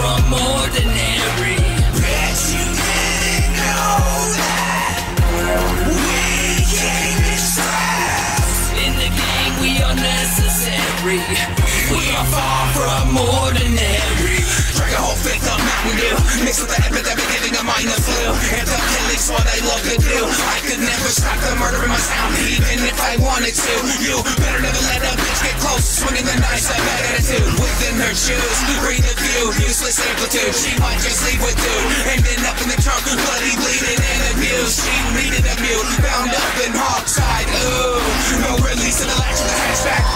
from ordinary Bet you didn't know that We came this fast In the game we are necessary We are far from ordinary Drag a whole fifth of Mountain Dew mix with the habit that been giving a minor flu And the killing's what they love to do I could never stop the murder in my town Even if I wanted to. You better never let up close Swinging the knives, a bad attitude. Within her shoes, breathe the view Useless amplitude, she might just leave with dude Ending up in the trunk, bloody bleeding and abused. She needed a mute, bound up in Hawkside Ooh, no release in the latch of the hatchback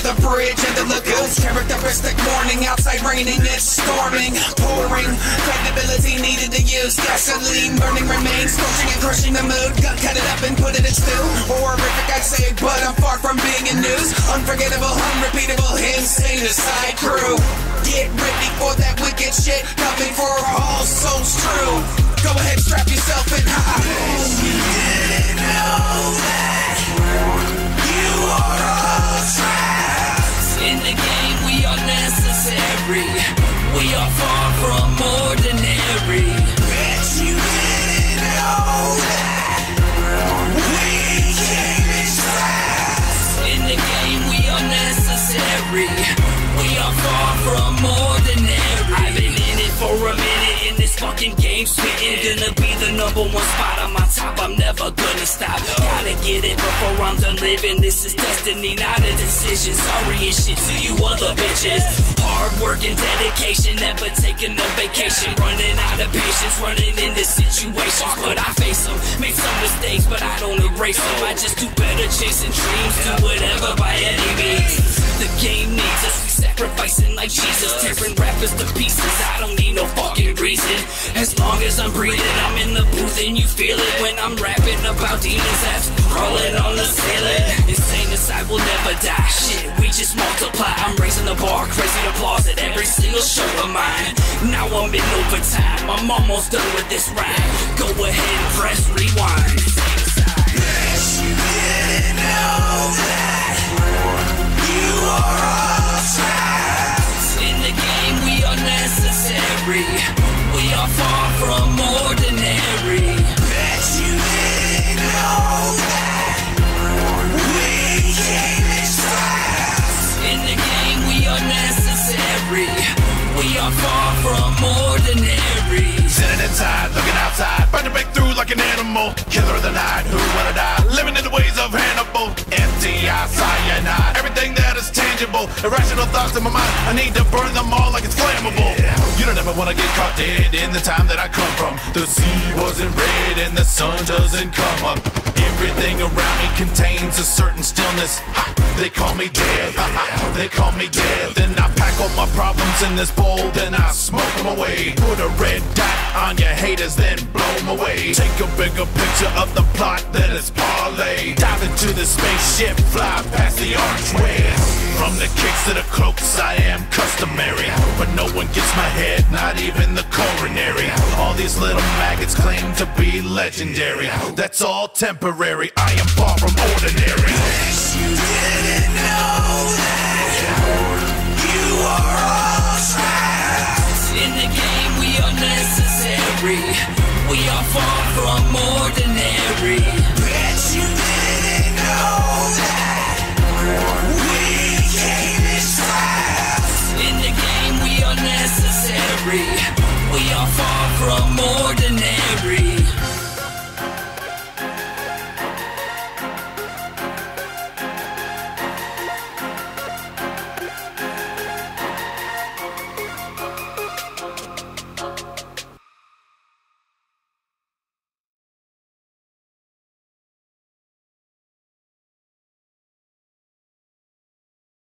off the bridge and the lagoons Characteristic. Morning, outside raining, it's storming. Pouring, credibility needed to use Gasoline, burning remains, scorching and crushing the mood. Gut cut it up and put it in stew. Horrific I'd say, but I'm far from being in news. Unforgettable, unrepeatable, insane aside crew. Get ready for that wicked shit. Coming for all souls true. Go ahead, strap yourself in high far from ordinary. Bet you didn't know that We came in traps In the game, we are necessary. We are far from ordinary. I've been in it for a minute in this fucking game, spitting. Gonna be the number one spot on my top. I'm never gonna stop. Gotta get it before I'm done living. This is destiny, not a decision. Sorry and shit to you other bitches. Work and dedication, never taking a vacation. Running out of patience, running into situations, but I face them. Make some mistakes, but I don't erase them. I just do better chasing dreams, do whatever by any means. The game needs us, we sacrificing like Jesus, tearing rappers to pieces. I don't need no reason. As long as I'm breathing, I'm in the booth and you feel it when I'm rapping about demons that's crawling on the ceiling. Insane aside will never die. Shit, we just multiply. I'm raising the bar, crazy applause at every single show of mine. Now I'm in overtime. I'm almost done with this rhyme. Go ahead far from ordinary. Irrational thoughts in my mind, I need to burn them all like it's flammable. You don't ever wanna get caught dead in the time that I come from. The sea wasn't red and the sun doesn't come up. Everything around me contains a certain stillness. They call me death, they call me death. Then I pack all my problems in this bowl, then I smoke them away. Put a red dot on your haters, then blow them away. Take a bigger picture of the plot that is parlay. Dive into the spaceship, fly past the archway. From the kicks to the cloaks, I am customary. But no one gets my head, not even the coronary. All these little maggots claim to be legendary. That's all temporary, I am far from ordinary. You didn't know that You are all In the game, we are necessary. We are far from ordinary. From ordinary.